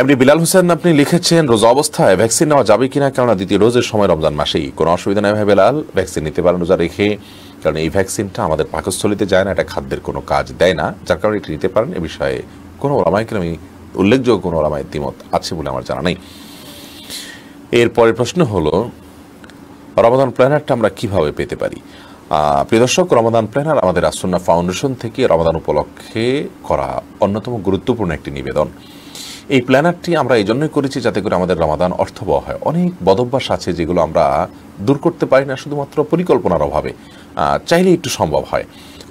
এমনি বিলাল হোসেন, আপনি লিখেছেন রোজা অবস্থায় ভ্যাকসিন নেওয়া যাবে কিনা? কেননা দ্বিতীয় ডোজের সময় রমজান মাসেই। কোনো অসুবিধা নেই ভাই বেলাল ভ্যাকসিন নিতে পারেন রোজা রেখে। কারণ এই ভ্যাকসিনটা আমাদের পাকস্থলিতে যায় না, এটা খাদ্যের কোনো কাজ দেয় না। যার কারণে এটি নিতে পারেন। এ বিষয়ে কোনো ওলামাইকে আমি উল্লেখযোগ্য কোনো ওলামায় দ্বিমত আছে বলে আমার জানা নেই। এরপরের প্রশ্ন হলো, রমাদান প্ল্যানারটা আমরা কীভাবে পেতে পারি? প্রিয় দর্শক, রমাদান প্ল্যানার আমাদের আসন্না ফাউন্ডেশন থেকে রমাদান উপলক্ষে করা অন্যতম গুরুত্বপূর্ণ একটি নিবেদন। এই প্ল্যানারটি আমরা এই জন্যই করেছি যাতে করে আমাদের রমাদান অর্থবহ হয়। অনেক বদভ্যাস আছে যেগুলো আমরা দূর করতে পারি না, শুধুমাত্র পরিকল্পনার অভাবে। চাইলে একটু সম্ভব হয়।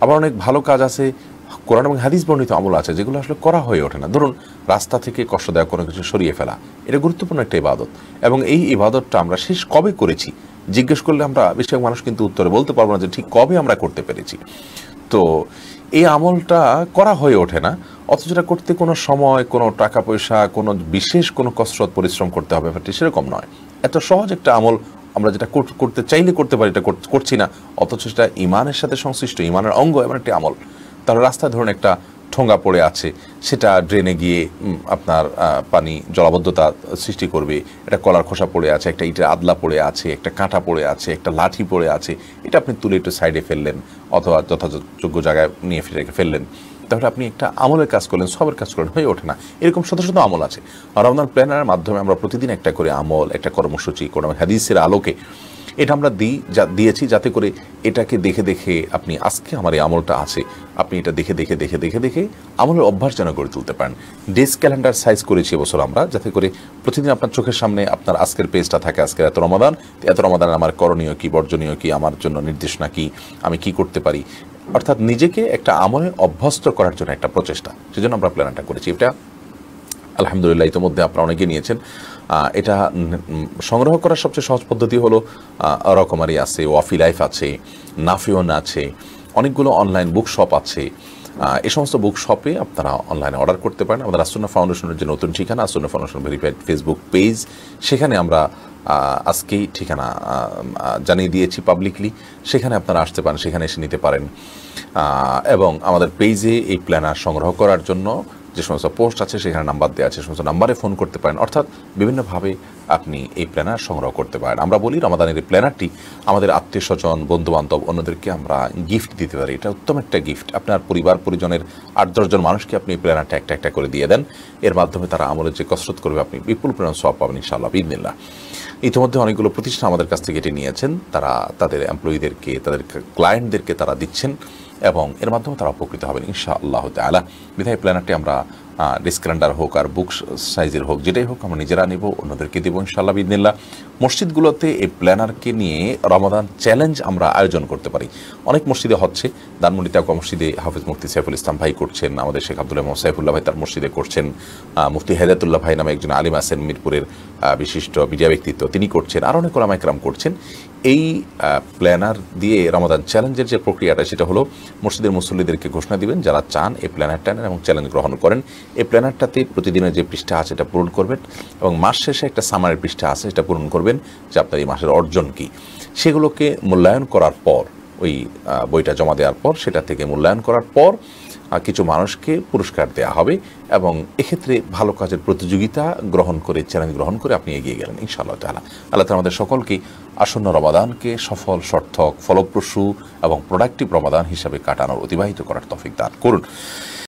আবার অনেক ভালো কাজ আছে, কোরআন এবং হাদিস বর্ণিত আমল আছে, যেগুলো আসলে করা হয়ে ওঠে না। ধরুন, রাস্তা থেকে কষ্টদায়ক কোনো কিছু সরিয়ে ফেলা, এটা গুরুত্বপূর্ণ একটা ইবাদত। এবং এই ইবাদতটা আমরা শেষ কবে করেছি? জিজ্ঞেস করলে আমরা, বেশিরভাগ মানুষ কিন্তু উত্তরে বলতে পারব না যে ঠিক কবে আমরা করতে পেরেছি। তো এই আমলটা করা হয়ে ওঠে না। অথচ এটা করতে কোনো সময়, কোনো টাকা পয়সা কোনো বিশেষ কোনো কসরত, পরিশ্রম করতে হবে ব্যাপারটি সেরকম নয়। এত সহজ একটা আমল আমরা যেটা করতে চাইলে করতে পারি, এটা করছি না। অথচ সেটা ইমানের সাথে সংশ্লিষ্ট, ইমানের অঙ্গ এমন একটি আমল। তার রাস্তায় ধরুন একটা ঠোঙ্গা পড়ে আছে, সেটা ড্রেনে গিয়ে আপনার পানি জলাবদ্ধতা সৃষ্টি করবে। একটা কলার খোসা পড়ে আছে, একটা ইটের আদলা পড়ে আছে, একটা কাঁটা পড়ে আছে, একটা লাঠি পড়ে আছে, এটা আপনি তুলে একটু সাইডে ফেললেন, অথবা যথাযোগ্য জায়গায় নিয়ে রেখে ফেললেন। তাহলে আপনি একটা আমলের কাজ করলেন, সবের কাজ করলেন, হয়ে ওঠে না। এরকম শত শত আমল আছে। আর রমজান প্ল্যানারের মাধ্যমে আমরা প্রতিদিন একটা করে আমল, একটা কর্মসূচি, কোনো হাদিসের আলোকে এটা আমরা দিই যা দিয়েছি যাতে করে এটাকে দেখে দেখে আপনি আজকে আমার এই আমলটা আছে, আপনি এটা দেখে দেখে দেখে দেখে দেখে আমলের অভ্যাস যেন গড়ে তুলতে পারেন। ডেস্ক ক্যালেন্ডার সাইজ করেছি এবছর আমরা, যাতে করে প্রতিদিন আপনার চোখের সামনে আপনার আজকের পেজটা থাকে আজকের এত রমাদান এত রমাদান আমার করণীয় কি, বর্জনীয় কি, আমার জন্য নির্দেশনা কি, আমি কি করতে পারি। অর্থাৎ নিজেকে একটা আমলে অভ্যস্ত করার জন্য একটা প্রচেষ্টা, সেজন্য আমরা প্ল্যানটা করেছি। এটা আলহামদুলিল্লাহ, ইতিমধ্যে আপনারা অনেকে নিয়েছেন। এটা সংগ্রহ করার সবচেয়ে সহজ পদ্ধতি হলো রকমারি আছে, ওয়াফি লাইফ আছে, নাফিওন আছে, অনেকগুলো অনলাইন বুক শপ আছে এই সমস্ত বুক শপে আপনারা অনলাইনে অর্ডার করতে পারেন। আমাদের আসন্ন ফাউন্ডেশনের যে নতুন ঠিকানা, আসন্ন ফাউন্ডেশন ভেরিফাইড ফেসবুক পেজ, সেখানে আমরা আজকেই ঠিকানা জানিয়ে দিয়েছি পাবলিকলি। সেখানে আপনারা আসতে পারেন, সেখানে এসে নিতে পারেন। এবং আমাদের পেজে এই প্ল্যানার সংগ্রহ করার জন্য যে সমস্ত পোস্ট আছে সেখানে নাম্বার দেওয়া আছে, সমস্ত নাম্বারে ফোন করতে পারেন। অর্থাৎ বিভিন্নভাবে আপনি এই প্ল্যানার সংগ্রহ করতে পারেন। আমরা বলি রমাদানের এই প্ল্যানারটি আমাদের আত্মীয় স্বজন বন্ধু বান্ধব অন্যদেরকে আমরা গিফট দিতে পারি। এটা উত্তম একটা গিফট আপনার পরিবার, পরিজনের আট দশজন মানুষকে আপনি এই প্ল্যানারটা একটা একটা করে দিয়ে দেন। এর মাধ্যমে তারা আমলের যে কসরত করবে, আপনি বিপুল পরিমাণ সব পাবেন ইনশাআল্লাহ বিদিনিল্লাহ ইতিমধ্যে অনেকগুলো প্রতিষ্ঠান আমাদের কাছ থেকে এটি নিয়েছেন। তারা তাদের এমপ্লয়ীদেরকে তাদের ক্লায়েন্টদেরকে তারা দিচ্ছেন। এবং এর মাধ্যমে তারা উপকৃত হবেন ইনশা আল্লাহ তালা বিধায় প্ল্যানারটি আমরা ডিসক্যালেন্ডার হোক আর বুক সাইজের হোক, যেটাই হোক, আমরা নিজেরা নিব, অন্যদেরকে দেবো, ইনশাআল্লাহ বিদিনিল্লা মসজিদগুলোতে এই প্ল্যানারকে নিয়ে রমাদান চ্যালেঞ্জ আমরা আয়োজন করতে পারি। অনেক মসজিদে হচ্ছে। দানমন্ডি তাকুয়া মসজিদে হাফিজ মুফতি সাইফুল ইসলাম ভাই করছেন, আমাদের শেখ আব্দুল্লাহ সাইফুল্লাহ ভাই তার মসজিদে করছেন মুফতি হেদায়তুল্লাহ ভাই নামে একজন আলিম আছেন মিরপুরের বিশিষ্ট মিডিয়া ব্যক্তিত্ব, তিনি করছেন, আর অনেক ওলামাইকরাম করছেন। এই প্ল্যানার দিয়ে রমাদান চ্যালেঞ্জের যে প্রক্রিয়াটা, সেটা হলো মসজিদের মুসল্লিদেরকে ঘোষণা দিবেন, যারা চান এই প্ল্যানারটা নেন এবং চ্যালেঞ্জ গ্রহণ করেন। এই প্ল্যানারটাতে প্রতিদিনের যে পৃষ্ঠা আছে এটা পূরণ করবেন এবং মাস শেষে একটা সামারের পৃষ্ঠা আছে সেটা পূরণ করবেন যে আপনার এই মাসের অর্জন কী। সেগুলোকে মূল্যায়ন করার পর, ওই বইটা জমা দেওয়ার পর, সেটা থেকে মূল্যায়ন করার পর কিছু মানুষকে পুরস্কার দেওয়া হবে এবং এক্ষেত্রে ভালো কাজের প্রতিযোগিতা গ্রহণ করে চ্যালেঞ্জ গ্রহণ করে আপনি এগিয়ে গেলেন, ইনশাআল্লাহ তালা আল্লাহ তালা আমাদের সকলকে আসন্ন রমাদানকে সফল, সর্থক, ফলপ্রসূ এবং প্রোডাক্টিভ রমাদান হিসাবে কাটানোর, অতিবাহিত করার তফিক দান করুন।